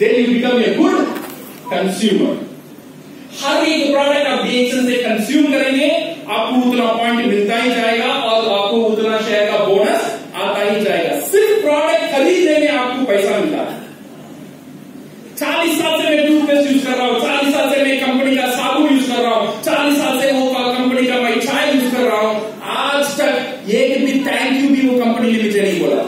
then you become a good consumer. हर एक product आप डीएक्शन से कंज्यूम करेंगे, आपको उतना पॉइंट मिलता ही जाएगा और आपको उतना शेयर का बोनस आता ही जाएगा सिर्फ़ प्रोडक्ट खरीदने में आपको पैसा मिलता है चालीस साल से मैं टूथपेस्ट यूज़ कर रहा हूँ चालीस साल से मैं कंपनी का साबुन यूज़ कर रहा हूँ चालीस साल से वो कंपनी का मैं चाय यूज़ कर रहा हूँ आज तक एक भी थैंक यू भी वो कंपनी ने मुझे नहीं बोला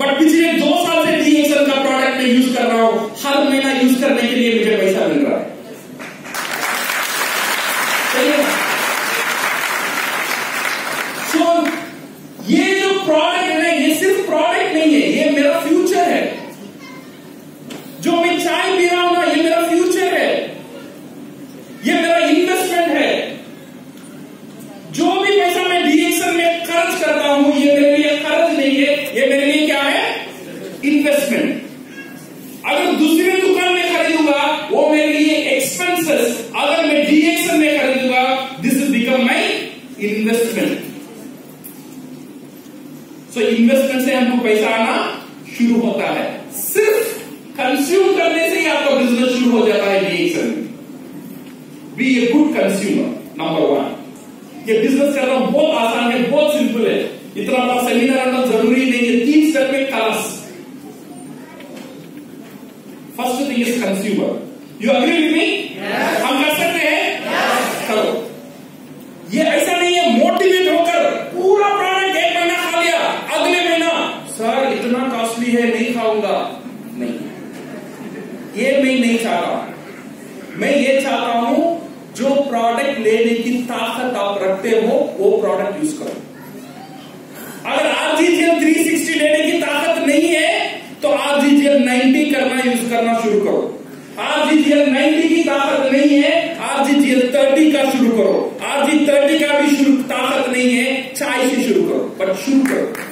बट पिछले दो साल से डीएक्सएल का प्रोडक्ट मैं यूज़ कर रहा हूँ हर महीना यूज़ करने के लिए मुझे पैसा मिल रहा है सो ये जो प्रोडक्ट है ये सिर्फ़ प्रोडक्ट नहीं है ये मेरा फ्यूचर है जो मैं चाय पी रहा हूँ ना ये मेरा फ्यूचर है ये मेरा इन्वेस्टमेंट है जो भी पैसा मैं डीएक्सएल में खर्च करता हूँ ये मेरे लिए खर्च नहीं है ये मेरे लिए क्या है इन्वेस्टमेंट अगर दूसरे दुकान में खरीदूँगा वो मेरे लिए एक्सपेंसेस अगर मैं डीएक्सएल में खरीदूँगा this is become my investment so हमको पैसा आना शुरू होता है। सिर्फ़ कंज्यूम करने से ही आपका बिज़नेस शुरू हो जाता है डीएक्सएल में be a good consumer number one ये बिज़नेस करना बहुत आसान है बहुत सिंपल है। इतना बड़ा सेमिनार आना ज़रूरी नहीं है तीन स्टेप में class first thing is consumer you agree with me हम कर सकते हैं? करो। ये ऐसा नहीं है मोटिवेट होकर पूरा प्रोडक्ट एक महीना खा लिया अगले महीना सर इतना कॉस्टली है नहीं खाऊँगा नहीं ये मैं नहीं चाहता मैं ये चाहता हूँ जो प्रोडक्ट लेने की ताकत आप रखते हो वो प्रोडक्ट यूज़ करो अगर आरजीजीएल 360 लेने की ताकत नहीं है तो आरजीजीएल 90 करना यूज़ करना शुरू करो आरजीजीएल 90 की ताकत नहीं है आरजीजीएल 30 का शुरू करो आरजी 30 का भी शुरू ताकत नहीं है चाय से शुरू करो पर शुरू करो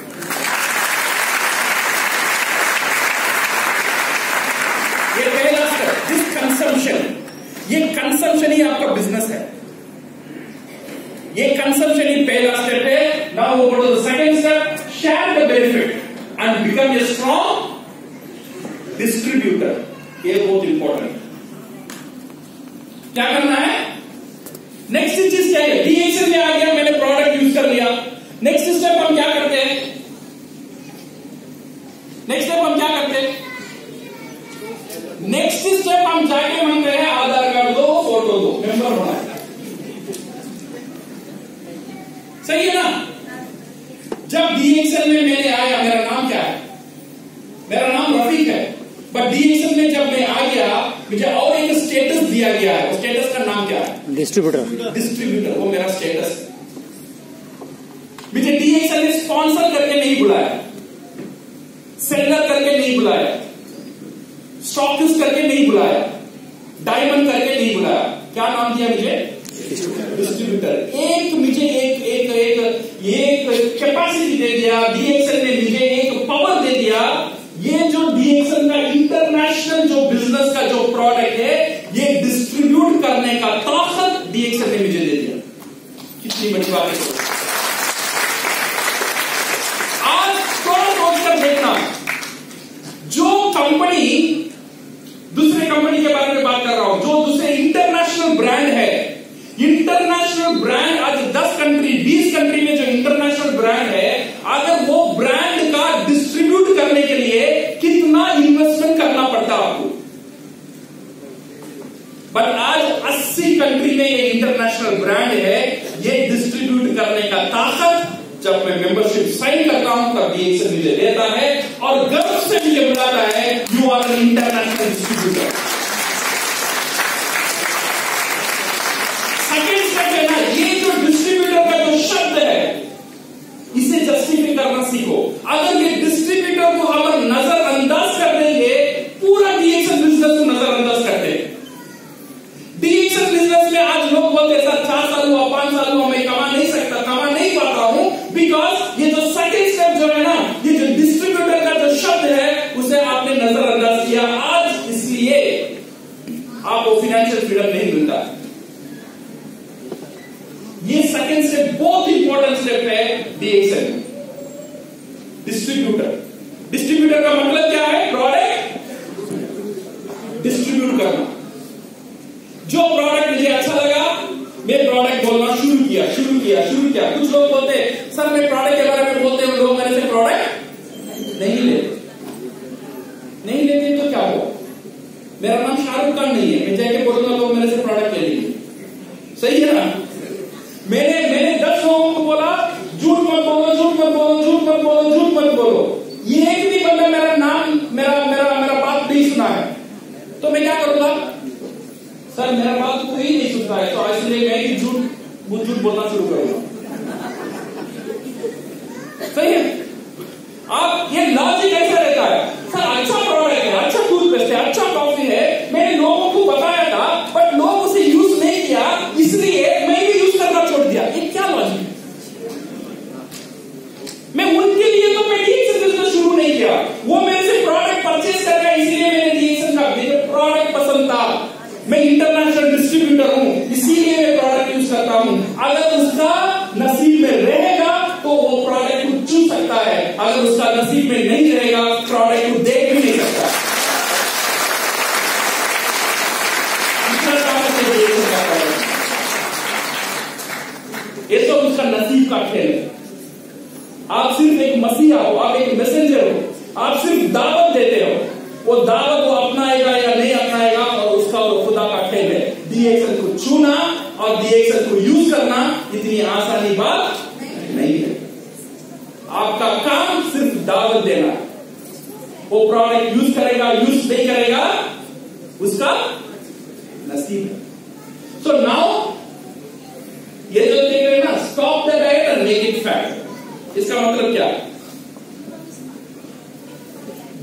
ये पहला स्टेप दिस कंजम्पशन ये कंजम्पशन ही आपका बिज़नेस है ये कंजम्पशन ही पहला स्टेप है now we go to the second step share the benefit and become a strong distributor ये बहुत इंपॉर्टेंट क्या करना है नेक्स्ट चीज़ क्या है डीएक्सएल में आ गया मैंने प्रोडक्ट यूज़ कर लिया नेक्स्ट स्टेप हम क्या करते हैं नेक्स्ट स्टेप हम क्या करते हैं? नेक्स्ट स्टेप हम जाके मांगते हैं आधार कार्ड दो फ़ोटो दो मेंबर होना है। सही है ना? जब डीएक्सएल में मैंने आया मेरा नाम क्या है? मेरा नाम रफीक है। बट डीएक्सएल में जब मैं आ गया मुझे और एक स्टेटस दिया गया है। स्टेटस का नाम क्या है? डिस्ट्रीब्यूटर डिस्ट्रीब्यूटर वो मेरा स्टेटस मुझे डीएक्सएल ने स्पॉन्सर करके नहीं बुलाया। सेलर करके नहीं बुलाया। स्टॉकिस्ट करके नहीं बुलाया। डायमंड करके नहीं बुलाया। क्या नाम दिया मुझे? डिस्ट्रीब्यूटर एक मुझे एक एक एक एक कैपेसिटी दे दिया डीएक्सएल ने मुझे एक पावर दे दिया ये जो डीएक्सएल का इंटरनेशनल जो बिज़नेस का जो प्रोडक्ट है ये डिस्ट्रीब्यूट करने का ताकत डीएक्सएल ने मुझे दे दिया कितनी बड़ी बात है आज थोड़ा सोचकर देखना जो कंपनी दूसरे कंपनी के बारे में बात कर रहा हूँ। जो दूसरे इंटरनेशनल ब्रांड है इंटरनेशनल ब्रांड आज 10 कंट्री 20 कंट्री में जो इंटरनेशनल ब्रांड है, अगर वो ब्रांड का डिस्ट्रीब्यूट करने के लिए कितना इन्वेस्टमेंट करना पड़ता आपको? बट आज 80 कंट्री में ये इंटरनेशनल ब्रांड है, ये डिस्ट्रीब्यूट करने का ताकत जब मैं मेंबरशिप साइन करता हूँ, तब ये मुझे देता है। और गर्व से मुझे बुलाता है you are an international distributor second step है ना ये जो डिस्ट्रीब्यूटर का जो शब्द है इसे जस्टिफाई करना सीखो अगर ये डिस्ट्रीब्यूटर को हम नजरअंदाज कर देंगे पूरा डीएक्सएल बिज़नेस को नजरअंदाज कर देंगे डीएक्सएल बिज़नेस में आज लोग बोलते हैं सर चार साल हुआ पाँच साल हुआ मैं कमा नहीं सकता कमा नहीं पाता हूँ बिकॉज़ ये जो सेकेंड स्टेप जो है ना ये जो डिस्ट्रीब्यूटर का जो शब्द है उसे आपने नजरअंदाज किया आज इसलिए आपको फाइनेंशियल फ्रीडम नहीं मिलता ये सेकेंड स्टेप बहुत इंपॉर्टेंट स्टेप है डीएक्सएल डिस्ट्रीब्यूटर में नहीं रहेगा प्रोडक्ट को देख भी नहीं सकता। ये तो उसका नसीब का खेल है। आप सिर्फ़ एक मसीहा हो, आप एक मैसेजर हो, आप सिर्फ़ दावत देते हो। वो दावत वो अपना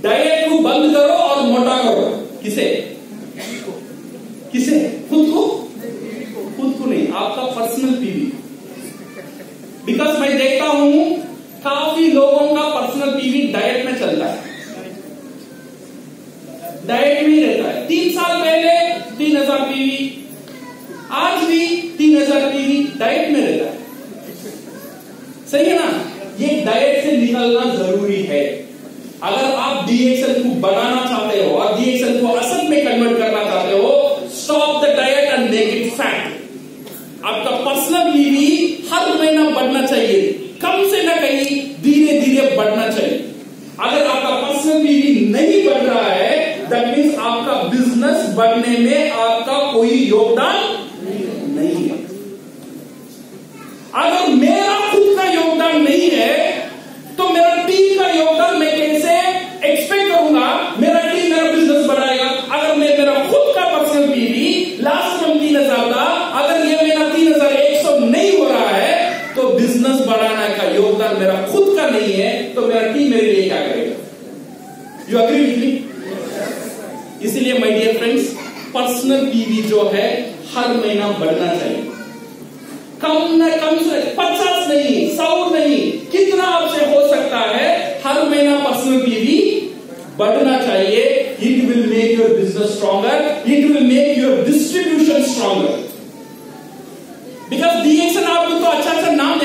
डायरेक्ट को बंद करो और मोटा करो। किसे? पढ़ना चाहिए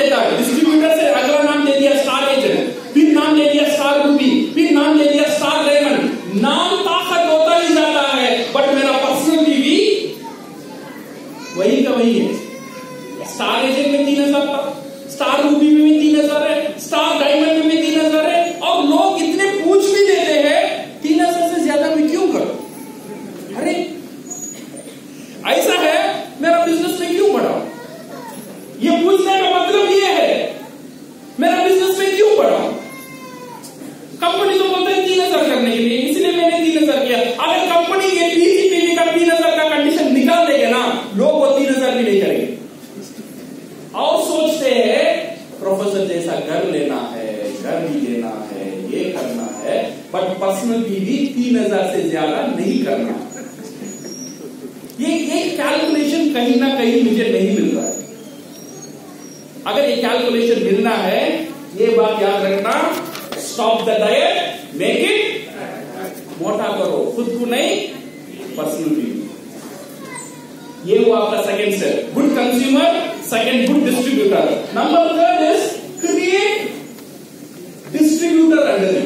देता है। डिस्ट्रीब्यूटर से अगला नाम दे दिया स्टार एजेंट फिर नाम दे दिया स्टार रूबी, फिर नाम दे दिया ये बात याद रखना stop the diet make it मोटा करो, खुद को नहीं पर्सनली ये हुआ आपका second set good consumer second good distributor number third is create distributor under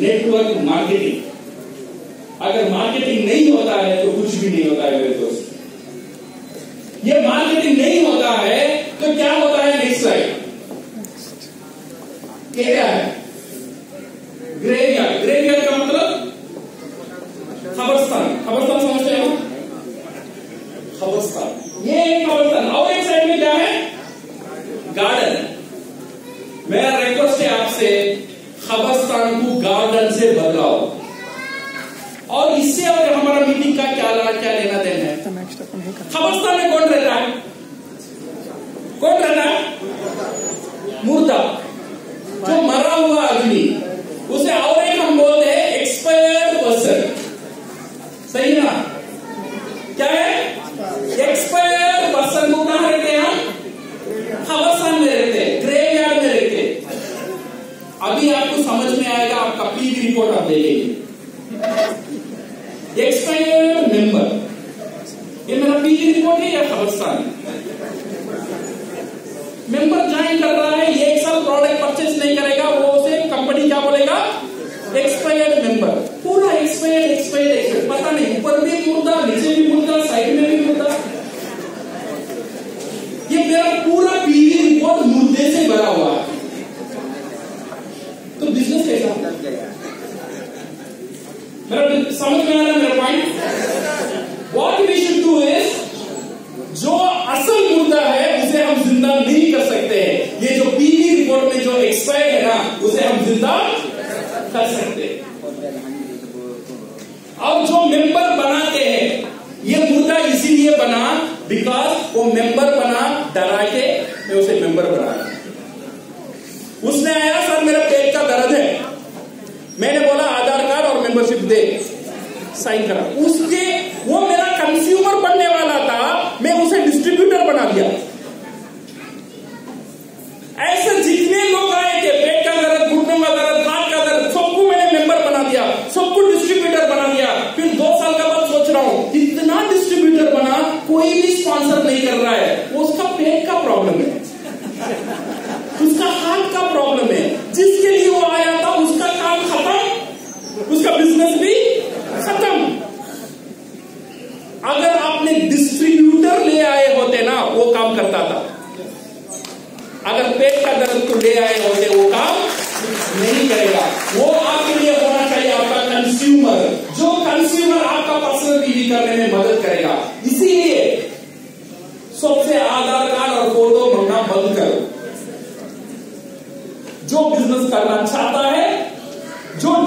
network marketing अगर मार्केटिंग नहीं होता है तो कुछ भी नहीं होता है मेरे दोस्त। ये मार्केटिंग नहीं होता है तो क्या होता है नेक्स्ट स्लाइड क्या है? ग्रेवियर ग्रेवियर का मतलब खबरस्तान खबरस्तान समझते हो? खबरस्तान ये एक खबरस्तान और एक साइड में क्या है? गार्डन मेरा रिक्वेस्ट है आपसे टू गार्डन से बदलाव और इससे अगर हमारा मीटिंग का क्या ला, क्या लेना देना है? खबरस्तान में कौन रहता है? कौन रहता है? मुर्दा। जो मरा हुआ आदमी उसे और एक हम बोलते हैं ये मेरा पूरा पीवी रिपोर्ट मुद्दे से भरा हुआ है। तो बिज़नेस कैसा? मेरा समझ में आ रहा उसने आया, सर, मेरे पेट का दर्द है। मैंने बोला, आधार कार्ड और मेंबरशिप दे। साइन करा। उसके, वो मेरा कंज्यूमर बनने वाला था, मैं उसे डिस्ट्रीब्यूटर बना दिया। ऐसे जितने लोग आए थे, पेट का दर्द, घुटने का दर्द, हाथ का दर्द, सबको मैंने मेंबर बना दिया, सबको डिस्ट्रीब्यूटर बना दिया। फिर दो साल का बाद सोच रहा हूँ, इतना डिस्ट्रीब्यूटर बना, कोई भी स्पॉन्सर नहीं कर रहा है। उसका पेट का प्रॉब्लम है।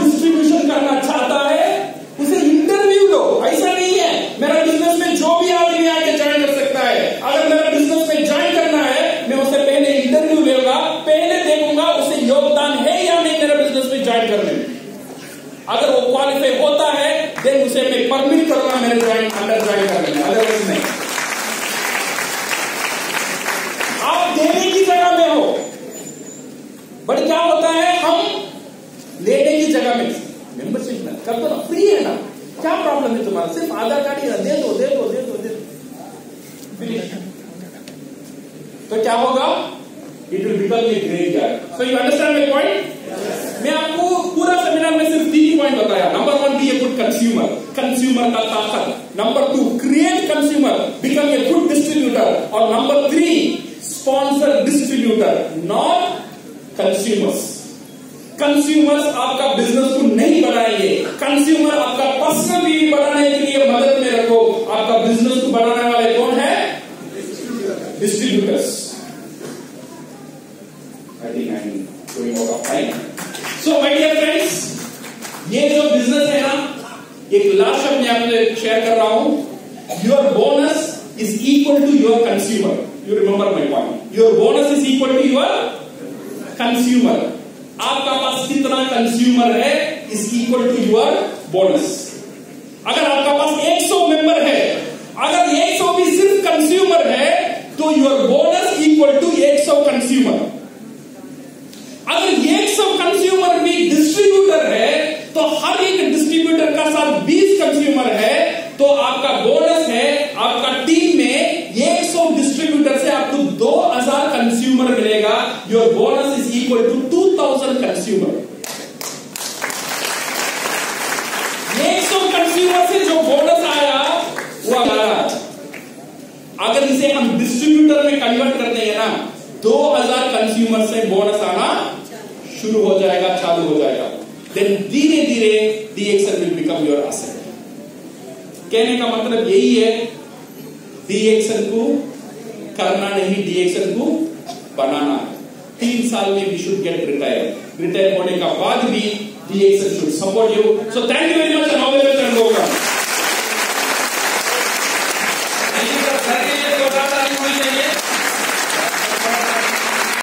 distingue क्या प्रॉब्लम है तुम्हारा? सिर्फ़ आधार कार्ड ही दे दो दे दो दे दो दे। दो तो क्या होगा? It will become a grey graveyard so you understand my point मैं आपको पूरा सेमिनार में सिर्फ़ तीन पॉइंट बताया। Number one be a good consumer consumer का ताकत. Number two create consumer become a good distributor और number three sponsor distributor not consumers consumers आपका बिज़नेस को नहीं बढ़ाएँगे। कंज्यूमर आपका पर्सनल भी बढ़ाने के लिए मदद में रखो आपका बिज़नेस को बढ़ाने वाले कौन है distributors I think I am going out of time so my dear friends ये जो बिज़नेस है ना एक लास्ट शब्द मैं आपसे शेयर कर रहा हूँ your bonus is equal to your consumer you remember my point your bonus is equal to your consumer आपका पास कितना कंज्यूमर है is equal to your bonus अगर आपका पास 100 मेंबर है अगर 100 भी सिर्फ़ कंज्यूमर है तो your bonus equal to 100 consumer अगर 100 कंज्यूमर भी डिस्ट्रीब्यूटर है तो हर एक डिस्ट्रीब्यूटर का साथ 20 कंज्यूमर है तो आपका बोनस है आपका टीम में 100 डिस्ट्रीब्यूटर से आपको 2000 कंज्यूमर मिलेगा your equal to 2000 consumer 100 consumer से जो बोनस आया, वो अगर इसे हम डिस्ट्रीब्यूटर में कन्वर्ट करते हैं ना 2000 कंज्यूमर से बोनस आना शुरू हो जाएगा, चालू हो जाएगा। देन धीरे धीरे DXL will become your asset कहने का मतलब यही है डीएक्सएल को करना नहीं डीएक्सएल को बनाना। है तीन साल में we should get retire retire होने का बाद भी D should support you so thank you very much and all the best and go guys